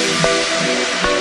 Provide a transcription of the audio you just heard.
Música